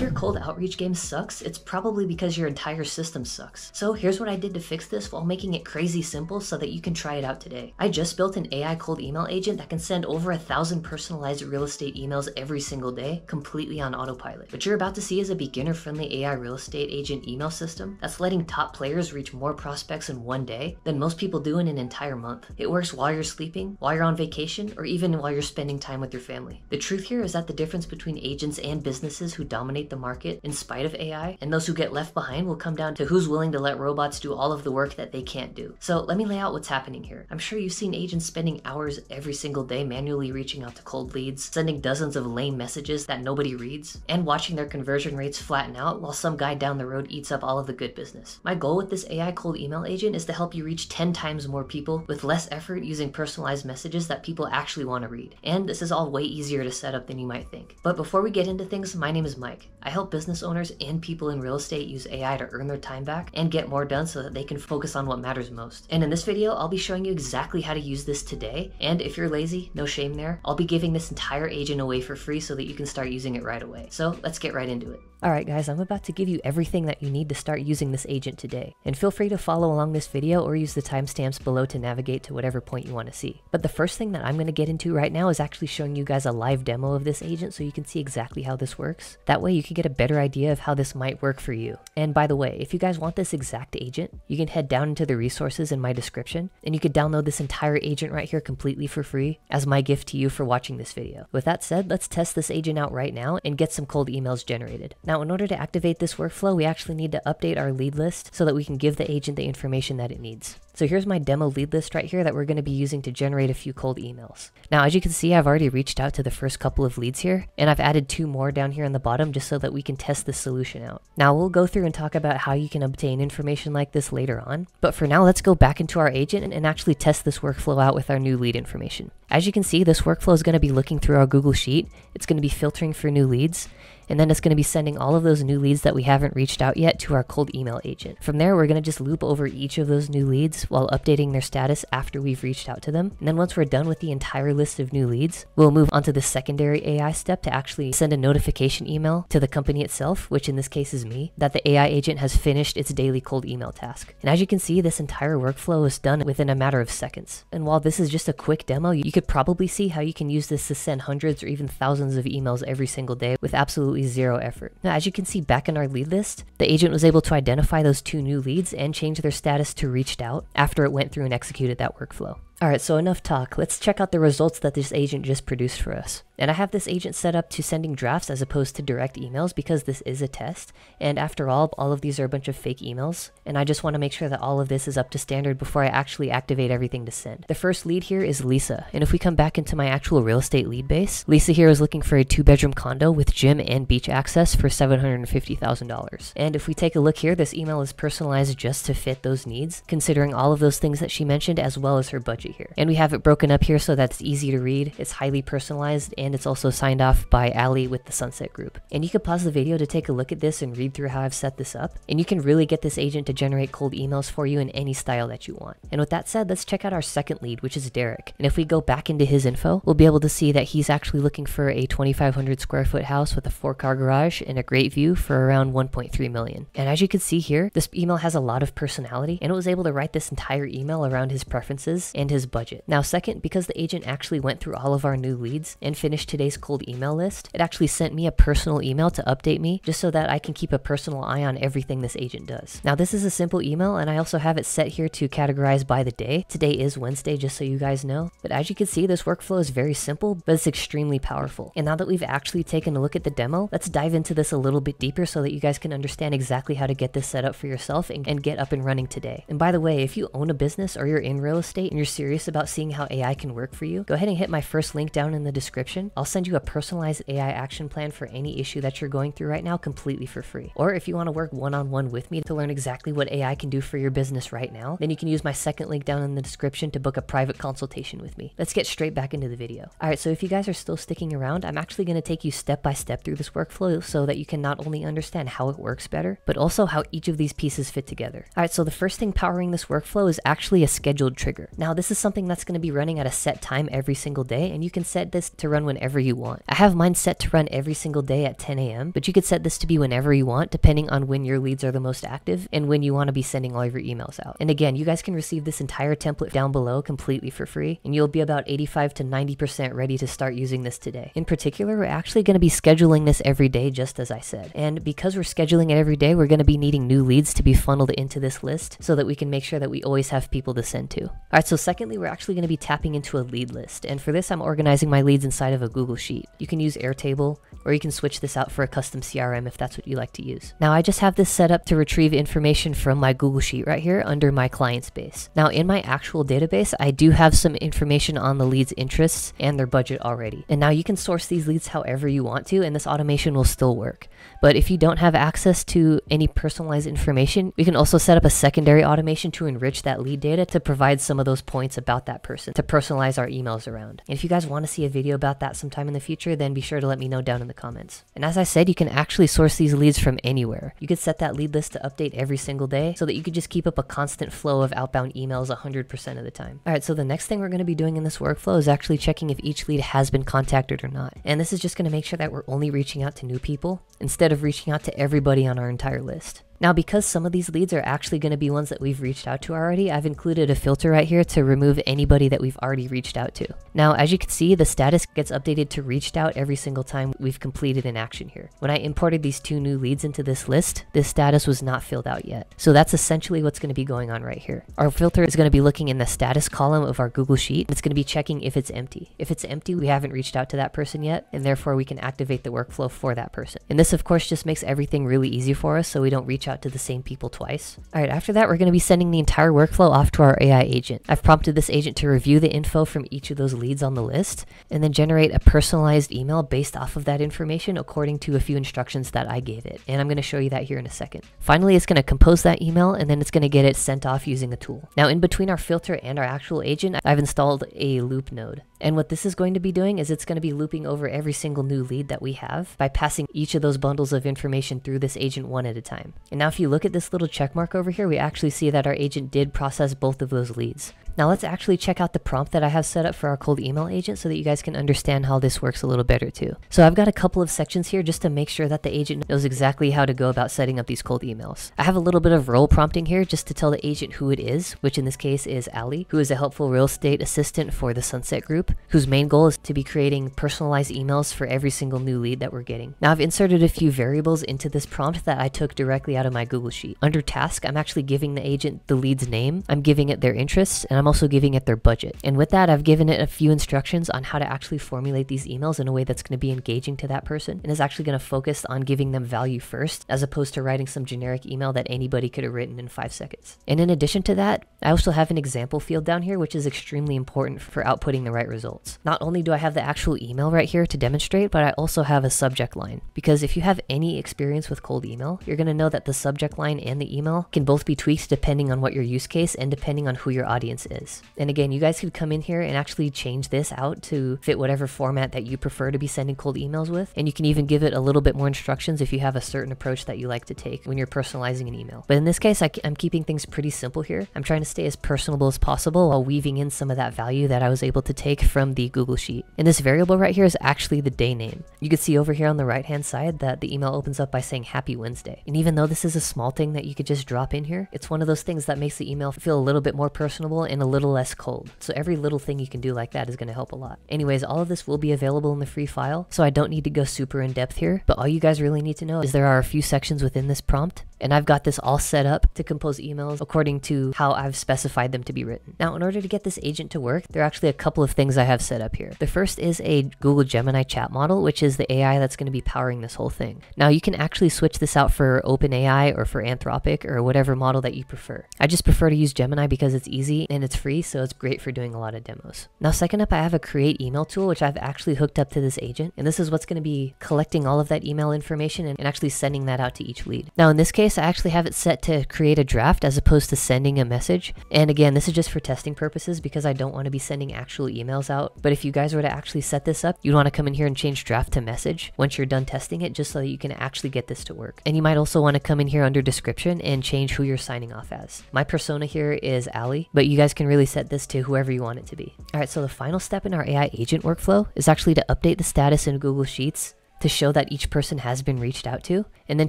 If your cold outreach game sucks, it's probably because your entire system sucks. So here's what I did to fix this while making it crazy simple so that you can try it out today. I just built an AI cold email agent that can send over a thousand personalized real estate emails every single day completely on autopilot. What you're about to see is a beginner friendly AI real estate agent email system that's letting top players reach more prospects in one day than most people do in an entire month. It works while you're sleeping, while you're on vacation, or even while you're spending time with your family. The truth here is that the difference between agents and businesses who dominate the market in spite of AI and those who get left behind will come down to who's willing to let robots do all of the work that they can't do. So let me lay out what's happening here. I'm sure you've seen agents spending hours every single day manually reaching out to cold leads, sending dozens of lame messages that nobody reads, and watching their conversion rates flatten out while some guy down the road eats up all of the good business. My goal with this AI cold email agent is to help you reach 10 times more people with less effort using personalized messages that people actually want to read. And this is all way easier to set up than you might think. But before we get into things, my name is Mike. I help business owners and people in real estate use AI to earn their time back and get more done so that they can focus on what matters most. And in this video, I'll be showing you exactly how to use this today. And if you're lazy, no shame there, I'll be giving this entire agent away for free so that you can start using it right away. So let's get right into it. Alright guys, I'm about to give you everything that you need to start using this agent today. And feel free to follow along this video or use the timestamps below to navigate to whatever point you want to see. But the first thing that I'm going to get into right now is actually showing you guys a live demo of this agent so you can see exactly how this works. That way you can get a better idea of how this might work for you. And by the way, if you guys want this exact agent, you can head down into the resources in my description and you could download this entire agent right here completely for free as my gift to you for watching this video. With that said, let's test this agent out right now and get some cold emails generated. Now, in order to activate this workflow, we actually need to update our lead list so that we can give the agent the information that it needs. So here's my demo lead list right here that we're going to be using to generate a few cold emails. Now, as you can see, I've already reached out to the first couple of leads here, and I've added two more down here on the bottom just so that we can test this solution out. Now, we'll go through and talk about how you can obtain information like this later on, but for now, let's go back into our agent and actually test this workflow out with our new lead information. As you can see, this workflow is going to be looking through our Google Sheet, it's going to be filtering for new leads, and then it's going to be sending all of those new leads that we haven't reached out yet to our cold email agent. From there, we're going to just loop over each of those new leads while updating their status after we've reached out to them. And then once we're done with the entire list of new leads, we'll move on to the secondary AI step to actually send a notification email to the company itself, which in this case is me, that the AI agent has finished its daily cold email task. And as you can see, this entire workflow is done within a matter of seconds. And while this is just a quick demo, you could probably see how you can use this to send hundreds or even thousands of emails every single day with absolutely absolutely zero effort. Now, as you can see back in our lead list, the agent was able to identify those two new leads and change their status to reached out after it went through and executed that workflow. Alright, so enough talk. Let's check out the results that this agent just produced for us. And I have this agent set up to sending drafts as opposed to direct emails because this is a test. And after all, all of these are a bunch of fake emails. And I just want to make sure that all of this is up to standard before I actually activate everything to send. The first lead here is Lisa. And if we come back into my actual real estate lead base, Lisa here is looking for a two bedroom condo with gym and beach access for $750,000. And if we take a look here, this email is personalized just to fit those needs, considering all of those things that she mentioned as well as her budget here. And we have it broken up here so that it's easy to read, it's highly personalized, and it's also signed off by Ali with the Sunset Group. And you can pause the video to take a look at this and read through how I've set this up. And you can really get this agent to generate cold emails for you in any style that you want. And with that said, let's check out our second lead, which is Derek. And if we go back into his info, we'll be able to see that he's actually looking for a 2,500 square foot house with a four car garage and a great view for around 1.3 million. And as you can see here, this email has a lot of personality and it was able to write this entire email around his preferences and his budget. Now second, because the agent actually went through all of our new leads and finished today's cold email list, it actually sent me a personal email to update me just so that I can keep a personal eye on everything this agent does. Now this is a simple email and I also have it set here to categorize by the day. Today is Wednesday just so you guys know. But as you can see, this workflow is very simple, but it's extremely powerful. And now that we've actually taken a look at the demo, let's dive into this a little bit deeper so that you guys can understand exactly how to get this set up for yourself and, and get up and running today. And by the way, if you own a business or you're in real estate and you're serious about seeing how AI can work for you, go ahead and hit my first link down in the description. I'll send you a personalized AI action plan for any issue that you're going through right now completely for free. Or if you want to work one-on-one -on -one with me to learn exactly what AI can do for your business right now, then you can use my second link down in the description to book a private consultation with me. Let's get straight back into the video. All right, so if you guys are still sticking around, I'm actually going to take you step by step through this workflow so that you can not only understand how it works better, but also how each of these pieces fit together. All right, so the first thing powering this workflow is actually a scheduled trigger. Now, this this is something that's going to be running at a set time every single day, and you can set this to run whenever you want. I have mine set to run every single day at 10 a.m., but you could set this to be whenever you want, depending on when your leads are the most active and when you want to be sending all of your emails out. And again, you guys can receive this entire template down below completely for free, and you'll be about 85 to 90% ready to start using this today. In particular, we're actually going to be scheduling this every day, just as I said. And because we're scheduling it every day, we're going to be needing new leads to be funneled into this list so that we can make sure that we always have people to send to. All right, so secondly, we're actually going to be tapping into a lead list. And for this, I'm organizing my leads inside of a Google Sheet. You can use Airtable, or you can switch this out for a custom CRM if that's what you like to use. Now, I just have this set up to retrieve information from my Google Sheet right here under my client space. Now, in my actual database, I do have some information on the lead's interests and their budget already. And now you can source these leads however you want to, and this automation will still work. But if you don't have access to any personalized information, we can also set up a secondary automation to enrich that lead data to provide some of those about that person to personalize our emails around. And if you guys want to see a video about that sometime in the future, then be sure to let me know down in the comments. And as I said, you can actually source these leads from anywhere. You could set that lead list to update every single day so that you could just keep up a constant flow of outbound emails 100% of the time. All right, so the next thing we're going to be doing in this workflow is actually checking if each lead has been contacted or not. And this is just going to make sure that we're only reaching out to new people instead of reaching out to everybody on our entire list. Now, because some of these leads are actually going to be ones that we've reached out to already, I've included a filter right here to remove anybody that we've already reached out to. Now, as you can see, the status gets updated to reached out every single time we've completed an action here. When I imported these two new leads into this list, this status was not filled out yet. So that's essentially what's going to be going on right here. Our filter is going to be looking in the status column of our Google Sheet. It's going to be checking if it's empty. If it's empty, we haven't reached out to that person yet, and therefore we can activate the workflow for that person. And this, of course, just makes everything really easy for us so we don't reach out to the same people twice. All right, after that, we're going to be sending the entire workflow off to our AI agent. I've prompted this agent to review the info from each of those leads on the list and then generate a personalized email based off of that information according to a few instructions that I gave it. And I'm going to show you that here in a second. Finally, it's going to compose that email and then it's going to get it sent off using the tool. Now, in between our filter and our actual agent, I've installed a loop node. And what this is going to be doing is it's going to be looping over every single new lead that we have by passing each of those bundles of information through this agent one at a time. And now if you look at this little check mark over here, we actually see that our agent did process both of those leads. Now let's actually check out the prompt that I have set up for our cold email agent so that you guys can understand how this works a little better too. So I've got a couple of sections here just to make sure that the agent knows exactly how to go about setting up these cold emails. I have a little bit of role prompting here just to tell the agent who it is, which in this case is Ali, who is a helpful real estate assistant for the Sunset Group, whose main goal is to be creating personalized emails for every single new lead that we're getting. Now I've inserted a few variables into this prompt that I took directly out of my Google Sheet. Under task, I'm actually giving the agent the lead's name, I'm giving it their interests, and I'm also giving it their budget. And with that, I've given it a few instructions on how to actually formulate these emails in a way that's going to be engaging to that person and is actually going to focus on giving them value first, as opposed to writing some generic email that anybody could have written in five seconds. And in addition to that, I also have an example field down here, which is extremely important for outputting the right results. Not only do I have the actual email right here to demonstrate, but I also have a subject line. Because if you have any experience with cold email, you're going to know that the subject line and the email can both be tweaked depending on what your use case and depending on who your audience is. And again, you guys could come in here and actually change this out to fit whatever format that you prefer to be sending cold emails with. And you can even give it a little bit more instructions if you have a certain approach that you like to take when you're personalizing an email. But in this case, I, am keeping things pretty simple here. I'm trying to stay as personable as possible while weaving in some of that value that I was able to take from the Google Sheet. And this variable right here is actually the day name. You can see over here on the right hand side that the email opens up by saying Happy Wednesday. And even though this is a small thing that you could just drop in here, it's one of those things that makes the email feel a little bit more personable and a little less cold. So every little thing you can do like that is going to help a lot. Anyways, all of this will be available in the free file, so I don't need to go super in depth here, but all you guys really need to know is there are a few sections within this prompt and I've got this all set up to compose emails according to how I've specified them to be written. Now, in order to get this agent to work, there are actually a couple of things I have set up here. The first is a Google Gemini chat model, which is the AI that's going to be powering this whole thing. Now, you can actually switch this out for OpenAI or for Anthropic or whatever model that you prefer. I just prefer to use Gemini because it's easy and it's free, so it's great for doing a lot of demos. Now, second up, I have a create email tool, which I've actually hooked up to this agent, and this is what's going to be collecting all of that email information and, and actually sending that out to each lead. Now, in this case, case, I actually have it set to create a draft as opposed to sending a message. And again, this is just for testing purposes because I don't want to be sending actual emails out. But if you guys were to actually set this up, you'd want to come in here and change draft to message once you're done testing it, just so that you can actually get this to work. And you might also want to come in here under description and change who you're signing off as. My persona here is Ali, but you guys can really set this to whoever you want it to be. All right, so the final step in our AI agent workflow is actually to update the status in Google Sheets to show that each person has been reached out to, and then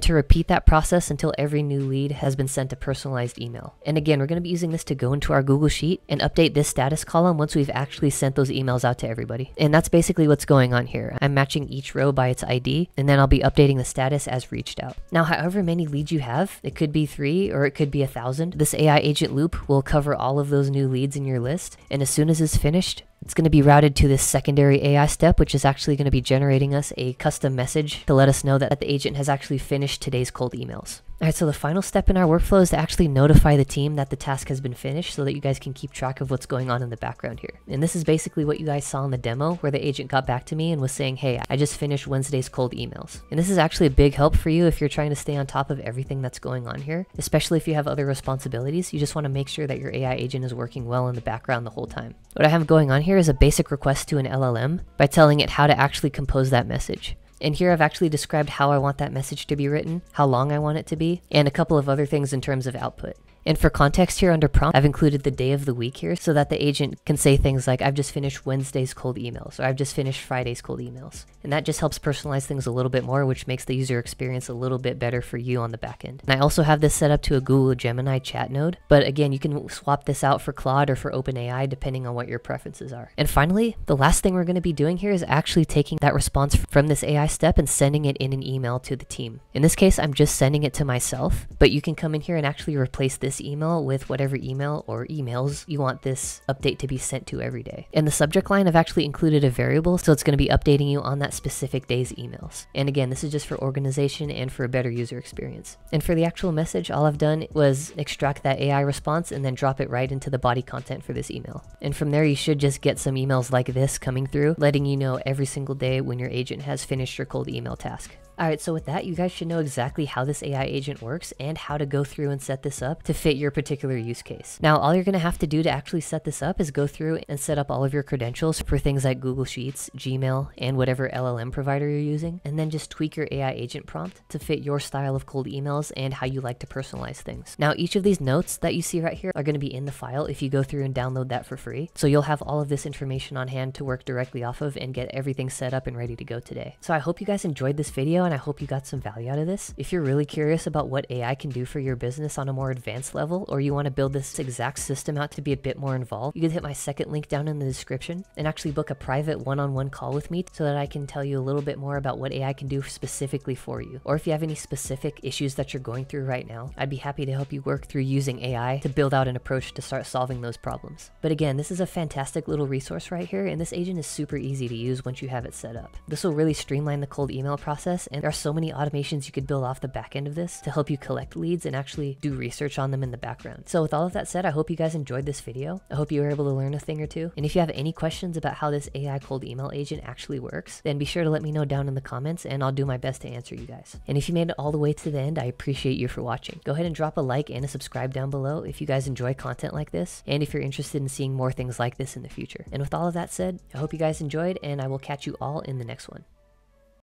to repeat that process until every new lead has been sent a personalized email. And again, we're gonna be using this to go into our Google Sheet and update this status column once we've actually sent those emails out to everybody. And that's basically what's going on here. I'm matching each row by its ID, and then I'll be updating the status as reached out. Now, however many leads you have, it could be three or it could be a thousand, this AI agent loop will cover all of those new leads in your list. And as soon as it's finished, it's going to be routed to this secondary AI step, which is actually going to be generating us a custom message to let us know that the agent has actually finished today's cold emails. All right, so the final step in our workflow is to actually notify the team that the task has been finished so that you guys can keep track of what's going on in the background here. And this is basically what you guys saw in the demo where the agent got back to me and was saying, hey, I just finished Wednesday's cold emails. And this is actually a big help for you if you're trying to stay on top of everything that's going on here, especially if you have other responsibilities. You just want to make sure that your AI agent is working well in the background the whole time. What I have going on here is a basic request to an LLM by telling it how to actually compose that message. And here I've actually described how I want that message to be written, how long I want it to be, and a couple of other things in terms of output. And for context here under prompt, I've included the day of the week here so that the agent can say things like, I've just finished Wednesday's cold emails, or I've just finished Friday's cold emails. And that just helps personalize things a little bit more, which makes the user experience a little bit better for you on the back end. And I also have this set up to a Google Gemini chat node, but again, you can swap this out for Claude or for OpenAI depending on what your preferences are. And finally, the last thing we're gonna be doing here is actually taking that response from this AI step and sending it in an email to the team. In this case, I'm just sending it to myself, but you can come in here and actually replace this email with whatever email or emails you want this update to be sent to every day. In the subject line, I've actually included a variable, so it's gonna be updating you on that specific day's emails. And again, this is just for organization and for a better user experience. And for the actual message, all I've done was extract that AI response and then drop it right into the body content for this email. And from there, you should just get some emails like this coming through, letting you know every single day when your agent has finished your cold email task. Alright, so with that, you guys should know exactly how this AI agent works and how to go through and set this up to fit your particular use case. Now, all you're going to have to do to actually set this up is go through and set up all of your credentials for things like Google Sheets, Gmail, and whatever LLM provider you're using, and then just tweak your AI agent prompt to fit your style of cold emails and how you like to personalize things. Now, each of these notes that you see right here are going to be in the file if you go through and download that for free. So you'll have all of this information on hand to work directly off of and get everything set up and ready to go today. So I hope you guys enjoyed this and I hope you got some value out of this. If you're really curious about what AI can do for your business on a more advanced level, or you want to build this exact system out to be a bit more involved, you can hit my second link down in the description and actually book a private one-on-one -on -one call with me so that I can tell you a little bit more about what AI can do specifically for you. Or if you have any specific issues that you're going through right now, I'd be happy to help you work through using AI to build out an approach to start solving those problems. But again, this is a fantastic little resource right here, and this agent is super easy to use once you have it set up. This will really streamline the cold email process, and there are so many automations you could build off the back end of this to help you collect leads and actually do research on them in the background. So with all of that said, I hope you guys enjoyed this video. I hope you were able to learn a thing or two. And if you have any questions about how this AI cold email agent actually works, then be sure to let me know down in the comments and I'll do my best to answer you guys. And if you made it all the way to the end, I appreciate you for watching. Go ahead and drop a like and a subscribe down below if you guys enjoy content like this and if you're interested in seeing more things like this in the future. And with all of that said, I hope you guys enjoyed and I will catch you all in the next one.